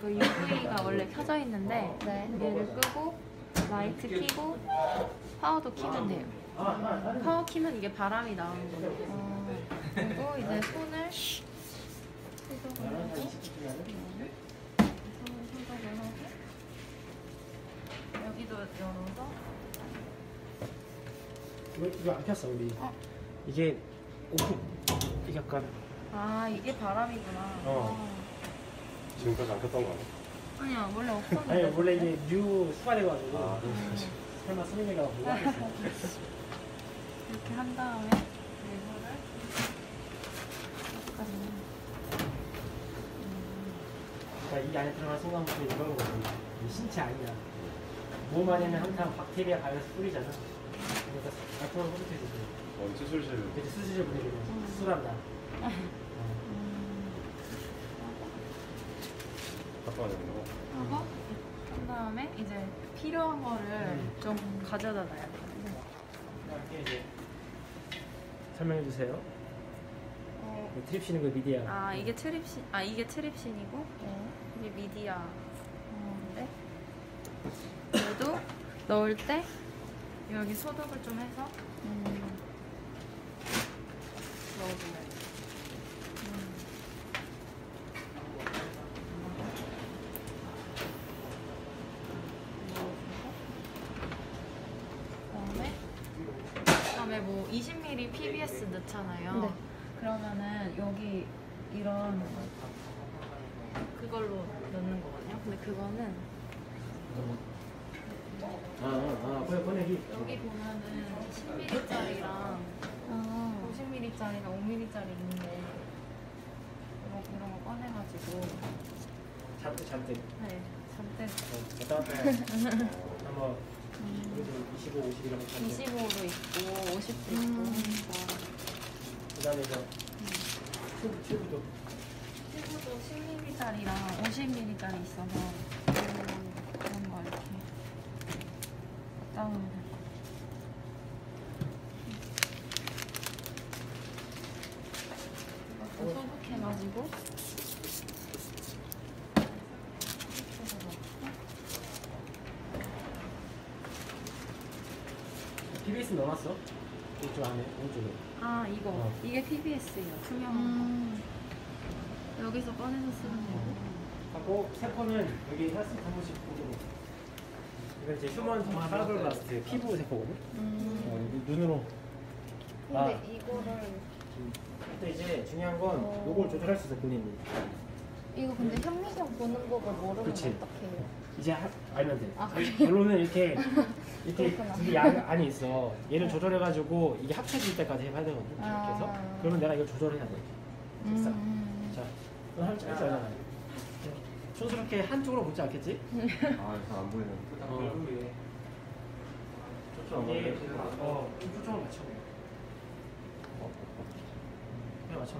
그 UV가 원래 켜져 있는데 네. 얘를 끄고 라이트 켜고 파워도 키면 돼요. 파워 키면 이게 바람이 나오는 거예요. 어, 그리고 이제 손을 소독을 하고 손을 소독을 하고 여기도 열어서 이거, 이거 안 켰어 우리 어. 이게 오픈 이게 약간 아 이게 바람이구나. 어. 지금까지 안 켰던 거 아니야? 아니야 원래 없었는데. 아니 원래 이게 뉴 추가돼가지고 아, 설마 스미미가 몰랐겠어 이렇게 한 다음에 이거를 약간 그러니까 이 안에 들어간 순간부터 이런 거거든 이게 신체 아니야. 몸 안에는 항상 박테리아 바이러스 뿌리잖아. 그러니까 앞으로 소독해주세요. 어, 수술실 그래서 수술을 보내주면 수술한다 어. 되는 거. 하고 한 다음에 이제 필요한 거를 음. 좀 가져다 놔야 돼요. 이렇게 이제 설명해 주세요 어, 그 트립시는 그 미디어 아 이게 트립신 아 이게 트립신이고 네. 이게 미디아 인데 얘도 넣을 때 여기 소독을 좀 해서 음, 넣어줘야 돼. 음. 그다음에 그 다음에 뭐 20ml PBS 넣잖아요. 네. 그러면은 여기 이런 그걸로 넣는 거거든요. 근데 그거는 아아 보내 보내기 여기 보면은 10ml짜리랑 아, 50ml짜리랑 5ml짜리 있는데 이런, 이런 거 꺼내가지고. 잔뜩 잔뜩 네 잔뜩 어, 갔다 왔다 한번 그래도 25, 50 이런 거 잔뜩 25로 있고 50도 있고. 음. 그러니까 그 다음에 저 튜브 튜브도 튜브도 10ml짜리랑 50ml짜리 있어서 음, 그런 거 이렇게 다운을 소독해가지고 PBS 넣어놨어? 이쪽 안에 오른쪽에. 아 이거. 어. 이게 PBS예요. 투명한 음, 거 여기서 꺼내서 쓰면 되고. 하고 세포는 여기 헬스 한 번씩 보고 이건 이제 human fibroblast 피부 세포거든? 음. 어, 눈으로. 근데 아. 이거를 근데 이제 중요한 건 어. 요걸 조절할 수 있어 본인이 이거 근데 현미경 보는 법을 모르면 그치. 어떡해요? 이제 하, 알면 돼 아, 그래요? 결론은 이렇게 이렇게 그렇구나. 둘이 양 안이 있어 얘를 조절해가지고 이게 합쳐질 때까지 해봐야 되거든 이렇게 해서 아. 그러면 내가 이걸 조절해야 돼 됐어 음. 자 그럼 할줄 알잖아 촌스럽게 한쪽으로 붙지 않겠지? 아, 이거 안 보이는. 어. 초점 안 이게 보이는. 어, 좀 초점을 맞춰. 그래 맞춰.